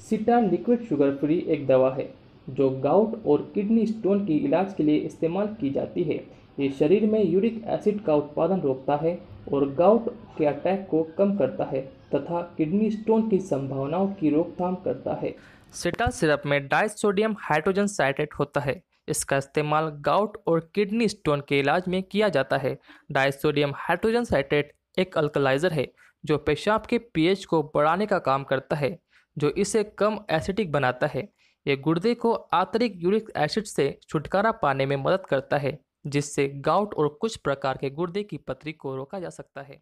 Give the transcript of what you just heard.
सिटा liquid sugar free एक दवा है, जो गाउट और किडनी स्टोन की इलाज के लिए इस्तेमाल की जाती है। ये शरीर में यूरिक एसिड का उत्पादन रोकता है और गाउट के अटैक को कम करता है तथा किडनी स्टोन की संभावनाओं की रोकथाम करता है। सिटा सिरप में डाइसोडियम हाइड्रोजन साइट्रेट होता है। इसका इस्तेमाल गाउट और किडनी स्टोन के इलाज में किया जाता है। डाइसोडियम हाइड्रोजन साइट्रेट एक अल्कलाइज़र है, जो पेशाब के पीएच को बढ़ाने का काम करता है। जो इसे कम एसिडिक बनाता है। ये गुर्दे को आंतरिक यूरिक एसिड से छुटकारा पाने में मदद करता है, जिससे गाउट और कुछ प्रकार के गुर्दे की पथरी को रोका जा सकता है।